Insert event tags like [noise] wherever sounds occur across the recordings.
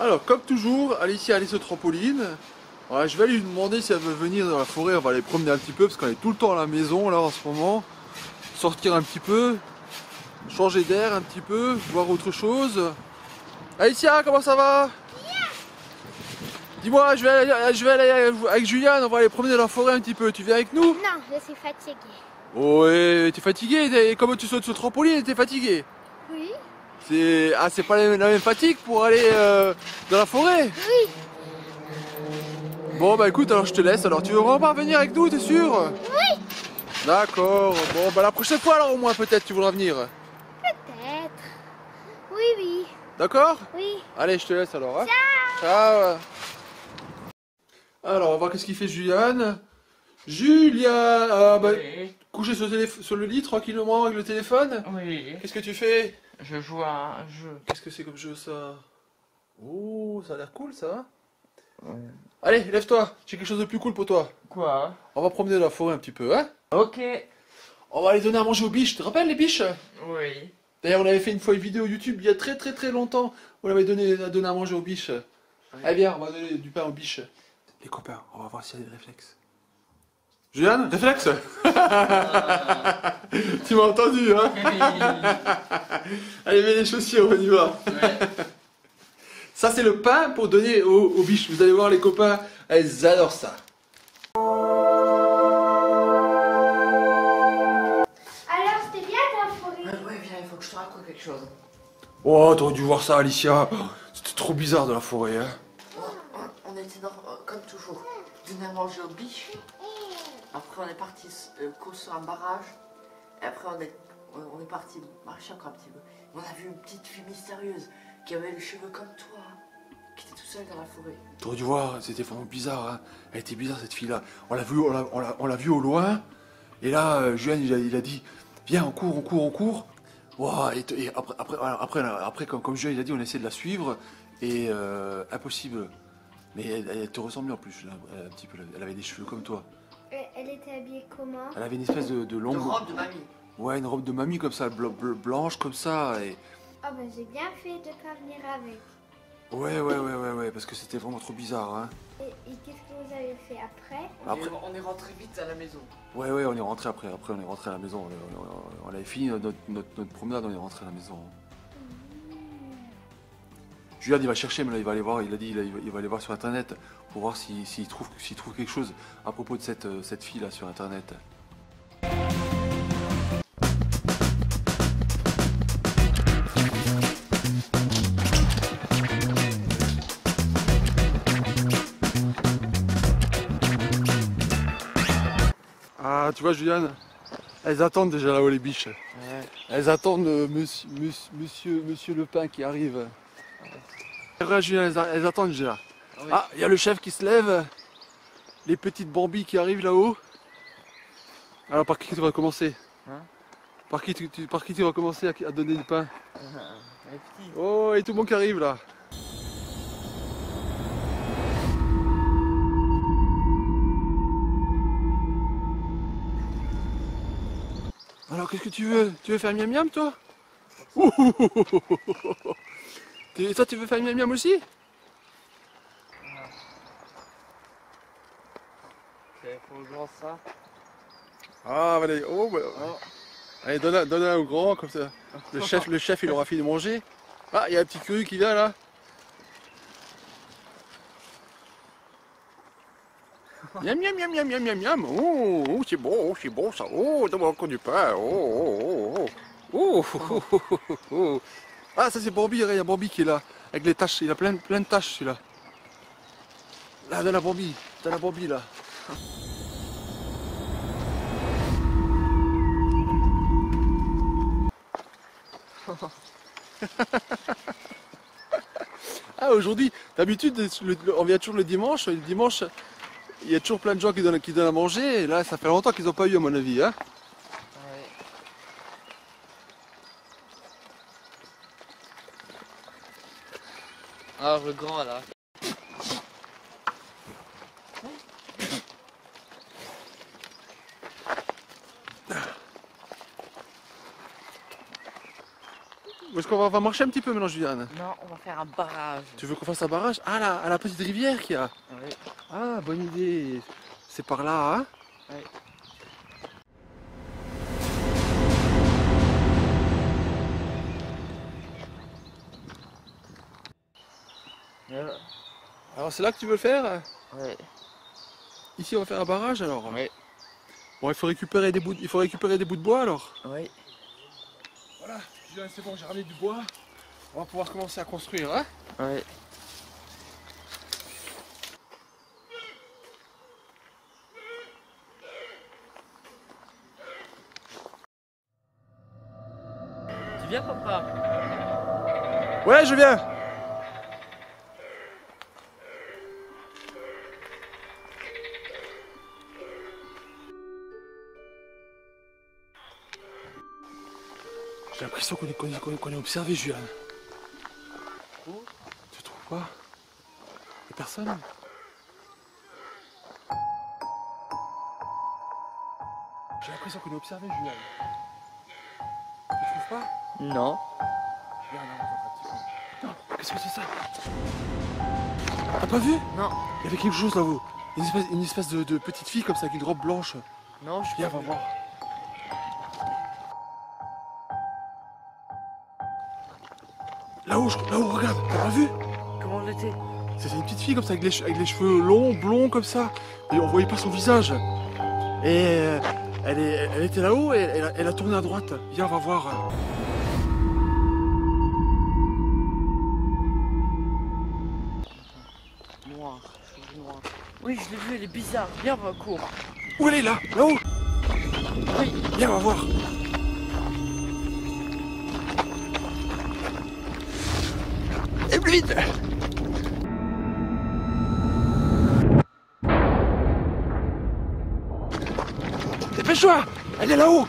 Alors, comme toujours, Alicia a laissé au trampoline. Je vais lui demander si elle veut venir dans la forêt. On va aller promener un petit peu parce qu'on est tout le temps à la maison là en ce moment. Sortir un petit peu, changer d'air un petit peu, voir autre chose. Alicia, comment ça va? Dis-moi, je vais aller, je vais aller avec Juliane, on va aller promener dans la forêt un petit peu. Tu viens avec nous? Non, je suis fatiguée. Ouais, t'es fatigué Et comment tu sautes sur le trampoline T'es fatigué Oui. C'est ah, c'est pas la même fatigue pour aller euh, dans la forêt? Oui. Bon bah écoute, alors je te laisse. Alors tu veux vraiment pas venir avec nous, t'es sûr? Oui. D'accord. Bon bah la prochaine fois alors au moins peut-être tu voudras venir. Peut-être. Oui, oui. D'accord? Oui. Allez, je te laisse alors. Hein Ciao. Alors on va voir qu'est-ce qu'il fait Juliane. Julien bah, Oui. Couché sur le, télé- sur le lit tranquillement avec le téléphone Oui. Qu'est-ce que tu fais? Je joue à un jeu. Qu'est-ce que c'est comme jeu ça? Oh, ça a l'air cool ça. Ouais. Allez, lève-toi, j'ai quelque chose de plus cool pour toi. Quoi? On va promener dans la forêt un petit peu, hein? Ok. On va aller donner à manger aux biches. Tu te rappelles les biches? Oui. D'ailleurs, on avait fait une fois une vidéo YouTube il y a très très très longtemps. On avait donné, donné à manger aux biches. Eh bien, on va donner du pain aux biches. Les copains, on va voir s'il y a des réflexes. Juliane, réflexe [laughs] Tu m'as entendu, hein [laughs] Allez, mets les chaussures, on y va. Ça, c'est le pain pour donner aux, aux biches. Vous allez voir, les copains, elles adorent ça. Alors, c'était bien ta forêt ouais, viens, il faut que je te raconte quelque chose. Oh, t'aurais dû voir ça, Alicia. C'était trop bizarre dans la forêt, hein. On, on- on était dans, euh, comme toujours, donner à manger aux biches. Après, on est parti euh, sur un barrage. Et après, on est, on, est parti marcher encore un petit peu. On a vu une petite fille mystérieuse qui avait les cheveux comme toi, qui était tout seule dans la forêt. T'aurais dû voir, c'était vraiment bizarre. Hein. Elle était bizarre cette fille-là. On l'a vu, on vu au loin. Et là, euh, Julien, il a, dit, viens, on court, on court, on court. Et, après, après, après, après, comme, comme Julien il a dit, on a essayé de la suivre. Et euh, impossible. Mais elle, elle te ressemblait en plus, là, un petit peu. Elle avait des cheveux comme toi. Elle était habillée comment Elle avait une espèce de, longue. robe de mamie. Ouais, une robe de mamie comme ça, bl- bl- blanche comme ça. Et... Ah ben j'ai bien fait de pas venir avec. Ouais, ouais, ouais, ouais, ouais, parce que c'était vraiment trop bizarre. Hein. Et, et qu'est-ce que vous avez fait après On, Après- est, on est rentré vite à la maison. Ouais, ouais, on est rentré après. Après, on est rentré à la maison. On, avait fini notre, notre, notre promenade, on est rentré à la maison. Julien, il va chercher, mais là, il va aller voir. Il a dit, il, a- il va aller voir sur internet pour voir s'il s'il trouve, trouve quelque chose à propos de cette, euh, cette fille là sur internet. Ah, tu vois, Juliane, elles attendent déjà là-haut les biches. Elles attendent euh, monsieur, monsieur, monsieur, monsieur Le Pin qui arrive. Julien, elles, elles attendent déjà. Oui. Ah, il y a le chef qui se lève. Les petites bambis qui arrivent là-haut. Alors, par qui tu vas commencer Hein par, qui tu, tu- par qui tu vas commencer à, à donner du pain. [laughs] Oh, et tout le monde qui arrive là. Alors, qu'est-ce que tu veux? Tu veux faire miam miam, toi? Et toi, tu veux faire miam miam aussi? Il faut ça. Ah, allez, oh, bah, allez, donne un, donne un au grand, comme ça. Le [laughs] chef, le chef, il aura fini de manger. Ah, il y a un petit cru qui vient là. [laughs] Miam, miam, miam, miam, miam, miam, miam. Oh, oh, c'est bon, oh, c'est bon ça. Oh, donne-moi encore du pain. Oh, oh, oh, oh. Oh, oh, oh, oh, oh, oh. Ah, ça c'est Bambi, il y a Bambi qui est là. Avec les taches, il a plein, plein de taches celui-là. Là, donne la Bambi. Donne la Bambi là. Ah, [laughs] aujourd'hui, d'habitude, on vient toujours le dimanche. Le dimanche, il y a toujours plein de gens qui donnent, qui donnent à manger. Et là, ça fait longtemps qu'ils n'ont pas eu, à mon avis. Hein. Alors le grand là. Parce qu'on va, va marcher un petit peu maintenant, Juliane. Non, on va faire un barrage. Tu veux qu'on fasse un barrage? Ah, là, à la petite rivière qu'il y a. Oui. Ah, bonne idée. C'est par là, hein? Oui. Alors, c'est là que tu veux le faire? Oui. Ici, on va faire un barrage alors Oui. Bon, il faut récupérer des bouts, de- il faut récupérer des bouts de bois alors. Oui. Juliane, c'est bon, j'ai ramené du bois. On va pouvoir commencer à construire, hein Oui. Tu viens, papa? Ouais, je viens. L'impression qu'on est, qu'on est- qu'on est- qu'on est observé, Julian. Tu trouves pas Y'a personne? J'ai l'impression qu'on est observé, Julian. Tu trouves pas? Non. Non, qu'est-ce que c'est ça? T'as pas vu? Non. Il y avait quelque chose là-haut. Une espèce, une espèce de, de petite fille comme ça avec une robe blanche. Non, je Viens, on va voir. Là-haut, je- là-haut, regarde, t'as pas vu Comment on était C'était une petite fille comme ça avec les, che- avec les cheveux longs, blonds comme ça. Et on voyait pas son visage. Et euh, elle, est, elle était là-haut et elle, a- elle a tourné à droite. Viens, on va voir. Noir. noirs. Oui, je l'ai vu, elle est bizarre. Viens, on va court. Où elle est là? Là-haut? Oui. Viens, on va voir. Vite. Dépêche-toi. Elle est là-haut.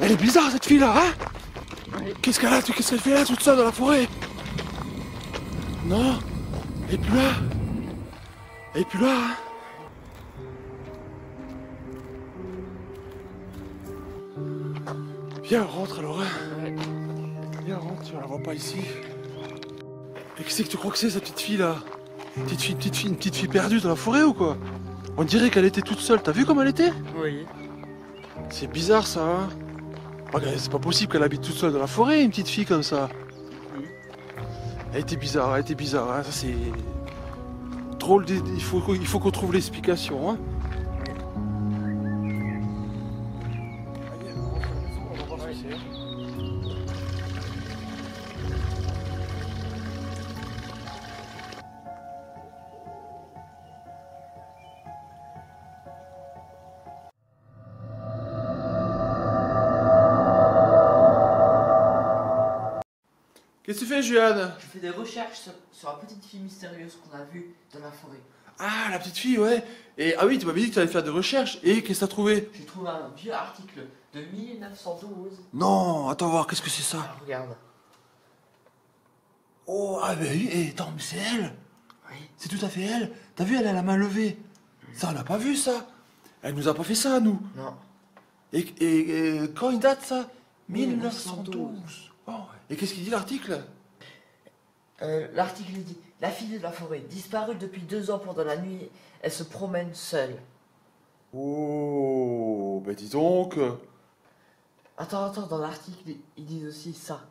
Elle est bizarre cette fille-là, hein? Qu'est-ce qu'elle a Qu'est-ce qu'elle fait là toute seule dans la forêt? Non? Elle est plus là. Elle est plus là hein? Viens, on rentre alors. hein. Ouais. Viens, rentre, on la voit pas ici. Et qu'est-ce que tu crois que c'est cette petite fille là? Une petite fille, une petite fille, une petite fille perdue dans la forêt ou quoi? On dirait qu'elle était toute seule. T'as vu comme elle était? Oui. C'est bizarre ça, hein Regarde, C'est pas possible qu'elle habite toute seule dans la forêt, une petite fille comme ça. Mhm. Elle était bizarre, elle était bizarre, hein. ça c'est... Drôle, il faut, il faut qu'on trouve l'explication, hein Qu'est-ce que tu fais, Juliane Je fais des recherches sur, sur la petite fille mystérieuse qu'on a vue dans la forêt. Ah, la petite fille, ouais. Et ah oui, tu m'avais dit que tu allais faire des recherches. Et qu'est-ce que t'as trouvé J'ai trouvé un vieux article de 1912. Non, attends voir, qu'est-ce que c'est ça Ah, regarde. Oh, ah ben oui, et attends, mais c'est elle. Oui. C'est tout à fait elle. T'as vu, elle a la main levée. Ça, on n'a pas vu ça. Elle nous a pas fait ça, nous. Non. Et, et- et quand il date ça? 1912. 1912. Oh, et qu'est-ce qu'il dit l'article? Euh, L'article dit La fille de la forêt, disparue depuis deux ans pendant la nuit, elle se promène seule. Oh, ben dis donc. Attends, attends, dans l'article, ils disent aussi ça.